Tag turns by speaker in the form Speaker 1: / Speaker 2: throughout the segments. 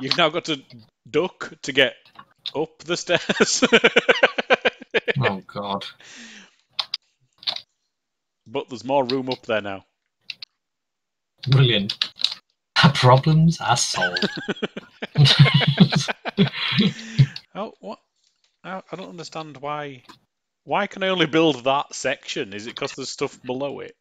Speaker 1: You've now got to duck to get up the stairs.
Speaker 2: Oh God.
Speaker 1: but there's more room up there now.
Speaker 2: Brilliant. Our problems are solved.
Speaker 1: Oh, what? I, I don't understand why. Why can I only build that section? Is it because there's stuff below it?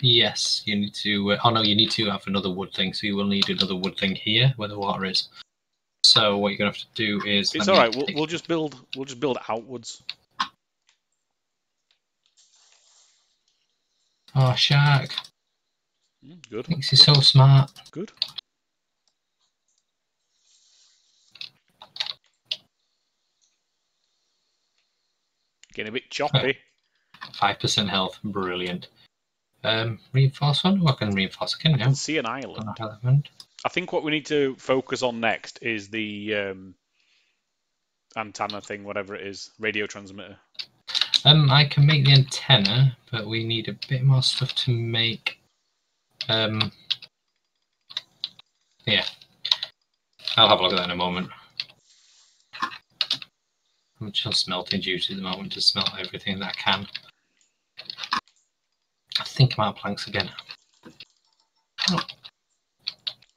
Speaker 2: Yes, you need to. Uh, oh no, you need to have another wood thing. So you will need another wood thing here where the water is. So what you're gonna have to do is.
Speaker 1: It's all right. We'll, we'll just build. We'll just build outwards.
Speaker 2: Oh, shark!
Speaker 1: Mm, good.
Speaker 2: Thinks he's so smart.
Speaker 1: Good. Getting a bit choppy.
Speaker 2: Five percent health. Brilliant. Um, reinforce one. Oh, I can reinforce again
Speaker 1: I can see an island.
Speaker 2: Not relevant.
Speaker 1: I think what we need to focus on next is the um, antenna thing, whatever it is, radio transmitter.
Speaker 2: Um, I can make the antenna, but we need a bit more stuff to make. Um, yeah, I'll have a look at that in a moment. I'm just on smelting duty at the moment to smelt everything that I can. Think I'm out of planks again.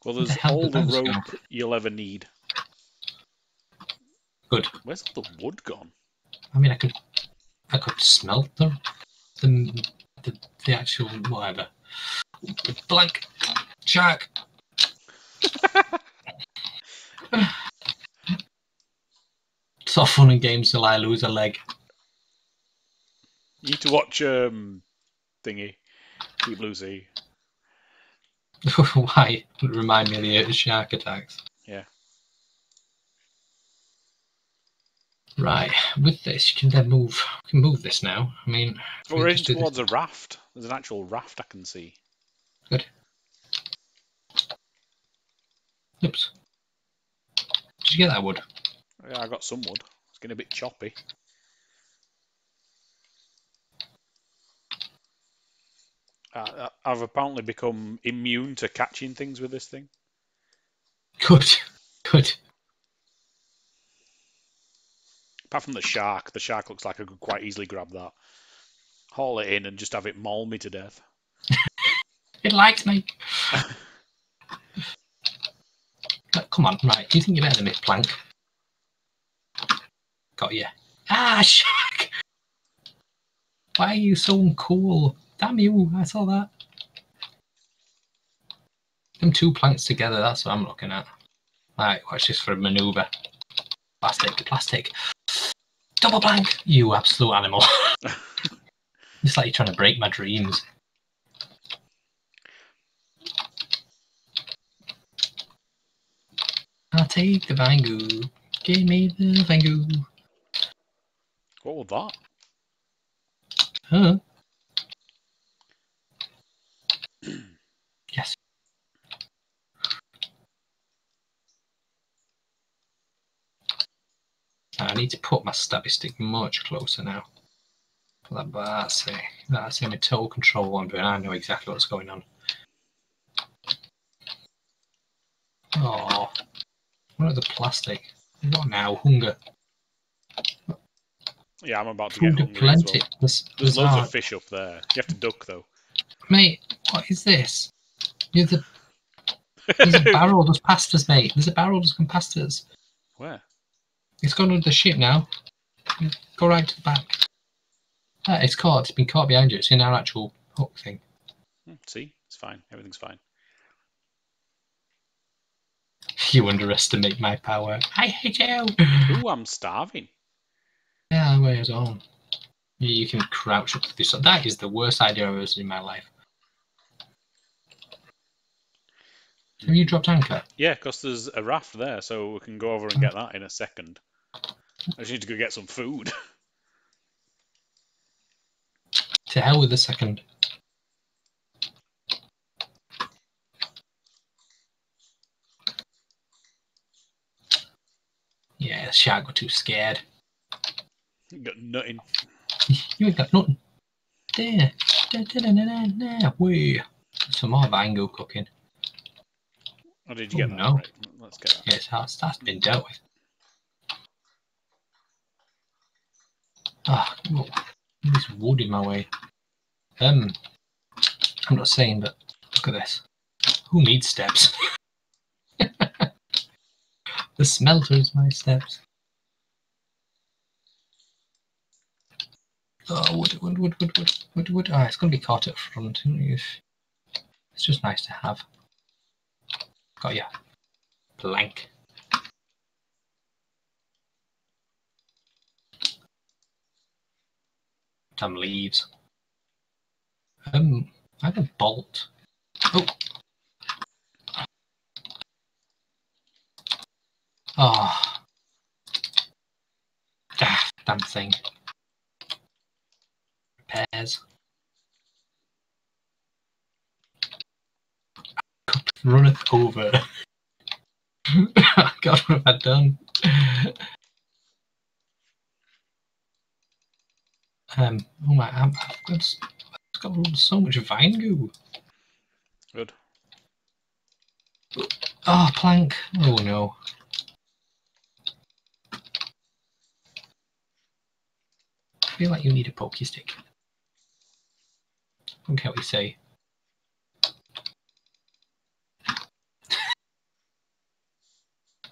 Speaker 1: Well, there's
Speaker 2: hell
Speaker 1: all the
Speaker 2: those go?
Speaker 1: rope you'll ever need.
Speaker 2: Good.
Speaker 1: Where's all the wood gone?
Speaker 2: I mean, I could, I could smelt the, the, the, the actual whatever. Blank, shark. it's all fun and games till I lose a leg.
Speaker 1: You need to watch um, thingy, Deep Blue Sea.
Speaker 2: Why? Remind me of the uh, shark attacks.
Speaker 1: Yeah.
Speaker 2: Right. With this, you can then move. You can move this now. I mean, we
Speaker 1: we're heading
Speaker 2: do this-
Speaker 1: towards a raft. There's an actual raft I can see. Good.
Speaker 2: Oops. Did you get that wood?
Speaker 1: Yeah, I got some wood. It's getting a bit choppy. Uh, I've apparently become immune to catching things with this thing.
Speaker 2: Good. Good.
Speaker 1: Apart from the shark, the shark looks like I could quite easily grab that, haul it in, and just have it maul me to death.
Speaker 2: It likes me. Uh, Come on, right. Do you think you're better than me, Plank? Got you. Ah, shark! Why are you so uncool? Damn you, I saw that. Them two planks together, that's what I'm looking at. Right, watch this for a maneuver. Plastic, plastic. Double plank! You absolute animal. it's like you're trying to break my dreams. I'll take the Vangu. Give me the Vangu.
Speaker 1: What was that?
Speaker 2: Huh? yes. I need to put my stabby stick much closer now. That- That's it. That's it. I'm in total control what I'm doing. I know exactly what's going on. Oh, what are the plastic? What now? Hunger.
Speaker 1: Yeah, I'm about to get
Speaker 2: Food
Speaker 1: hungry
Speaker 2: plenty.
Speaker 1: well.
Speaker 2: There's,
Speaker 1: There's
Speaker 2: there's
Speaker 1: loads of fish up there. You have to duck though.
Speaker 2: Mate, what is this? There's a, there's a barrel just past us, mate. There's a barrel just gone past us.
Speaker 1: Where?
Speaker 2: It's gone under the ship now. Go right to the back. Ah, it's caught. It's been caught behind you. It's in our actual hook thing.
Speaker 1: Hmm, See, it's fine. Everything's fine.
Speaker 2: You underestimate my power. I hate you.
Speaker 1: Ooh, I'm starving.
Speaker 2: Yeah, where's on? You, you can crouch up to this. That is the worst idea I've ever seen in my life. Have you dropped anchor?
Speaker 1: Yeah, because there's a raft there, so we can go over and get that in a second. I just need to go get some food.
Speaker 2: To hell with the second. Yeah, the shark got too scared.
Speaker 1: You Got nothing.
Speaker 2: You ain't got nothing. There. Da, da, da, da, da, da. Wee. Some more vango cooking.
Speaker 1: Oh, did you get
Speaker 2: Oh,
Speaker 1: that?
Speaker 2: no.
Speaker 1: Right. Let's get that.
Speaker 2: Yes, that's, that's been dealt with. Ah, oh, wood in my way. Um, I'm not saying, but look at this. Who needs steps? the smelter is my steps. Oh, wood, wood, wood, wood, wood, wood, wood. Ah, it's going to be caught up front. It's just nice to have. Got ya. Blank. Damn leaves. Um, I have a bolt. Oh. Ah. Ah, damn thing. Repairs. Runneth over. God, what have I done? Um, oh my, I'm, I've got, got so much vine goo.
Speaker 1: Good.
Speaker 2: Oh, plank. Oh no. I feel like you need a pokey stick. I don't care what you say.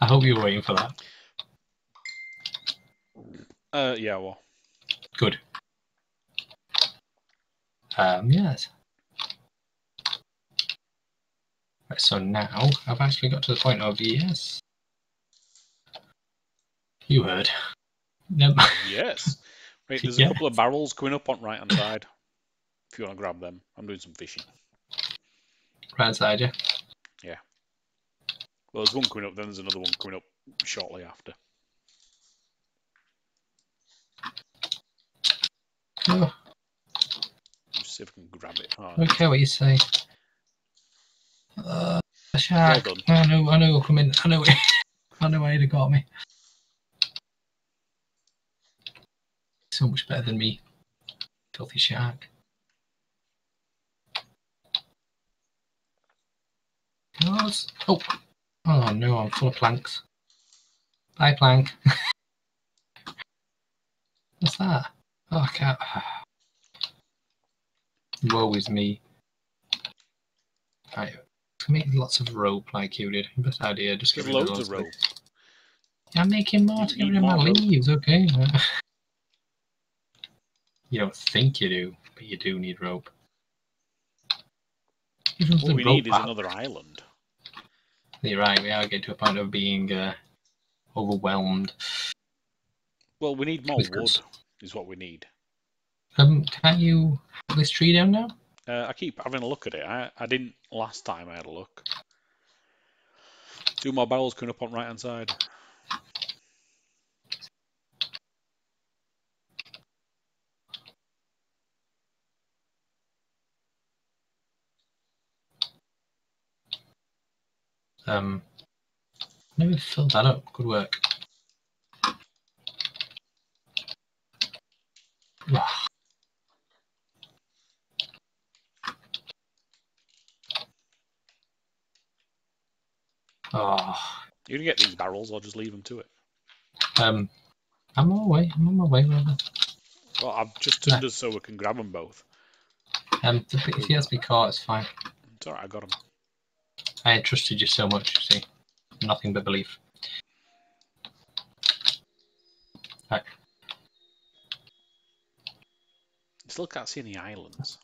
Speaker 2: I hope you were waiting for that.
Speaker 1: Uh, yeah, well,
Speaker 2: Good. Um, yes. Right, so now I've actually got to the point of yes. You heard.
Speaker 1: Yes. Wait, there's
Speaker 2: Yeah.
Speaker 1: a couple of barrels coming up on right hand side. If you want to grab them, I'm doing some fishing.
Speaker 2: right side, yeah.
Speaker 1: Well, there's one coming up, then there's another one coming up shortly after.
Speaker 2: Oh,
Speaker 1: Just see I can grab it. Oh,
Speaker 2: okay, what you say. Uh, a shark.
Speaker 1: Well.
Speaker 2: I know, I know, will come in. I know, I know, he'd have got me. So much better than me. Filthy shark. Yours. Oh, oh no, I'm full of planks. Bye, plank. What's that? Oh, I can't. Woe is me. Right, can make lots of rope like you did. Best idea, just get rid of
Speaker 1: loads
Speaker 2: those
Speaker 1: of rope.
Speaker 2: I'm making more to
Speaker 1: You
Speaker 2: get rid of my
Speaker 1: rope.
Speaker 2: leaves, okay? you don't think you do, but you do need rope.
Speaker 1: What we
Speaker 2: rope
Speaker 1: need is another island.
Speaker 2: You're right, we are getting to a point of being uh, overwhelmed.
Speaker 1: Well, we need more wood, is what we need.
Speaker 2: Um, can't you have this tree down now?
Speaker 1: Uh, I keep having a look at it. I, I didn't last time I had a look. Two more barrels coming up on right hand side.
Speaker 2: Um, never filled that up. Good work. Oh,
Speaker 1: You can get these barrels or just leave them to it.
Speaker 2: um, I'm on my way. I'm on my way, rather.
Speaker 1: Well, I've just turned us so we can grab them both.
Speaker 2: Um, if he has me caught, it's fine.
Speaker 1: It's alright, I got him.
Speaker 2: I trusted you so much. You see, nothing but belief. Right.
Speaker 1: Still can't see any islands.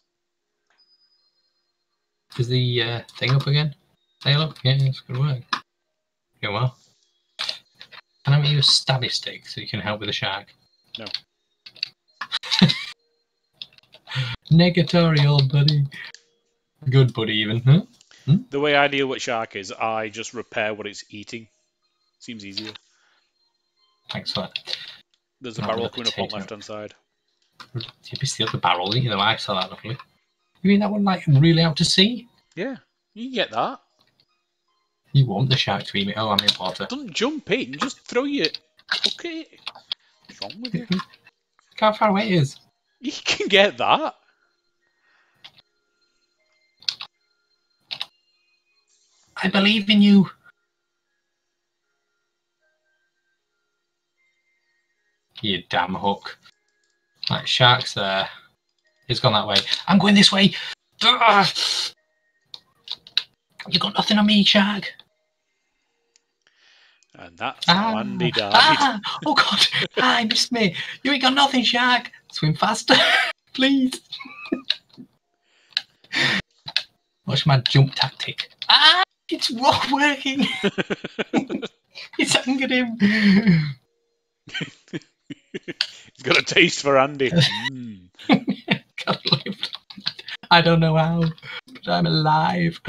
Speaker 2: Is the uh, thing up again? Sail up? Yeah, it's good work. Doing well. Can I make you a stabby stick so you can help with the shark?
Speaker 1: No.
Speaker 2: Negatory, old buddy. Good buddy, even. Huh? Hmm?
Speaker 1: The way I deal with shark is I just repair what it's eating. Seems easier.
Speaker 2: Thanks for that.
Speaker 1: There's a
Speaker 2: Not
Speaker 1: barrel coming up on left hand side.
Speaker 2: You missed the other barrel, you know, I saw that lovely. You mean that one, like, really out to sea?
Speaker 1: Yeah, you can get that.
Speaker 2: You want the shark to eat me? Oh, I'm in water.
Speaker 1: Don't jump in, just throw your. Okay. What's wrong with you?
Speaker 2: Look how far away it is.
Speaker 1: You can get that.
Speaker 2: I believe in you. You damn hook. Right, shark's there. He's gone that way. I'm going this way. Ugh. You got nothing on me, shark.
Speaker 1: And that's how
Speaker 2: Ah,
Speaker 1: Andy died.
Speaker 2: ah, oh god, ah, I missed me. You ain't got nothing, shark. Swim faster, please. Watch my jump tactic. Ah, it's not working. it's angered him.
Speaker 1: He's got a taste for Andy. Mm.
Speaker 2: God, I don't know how, but I'm alive.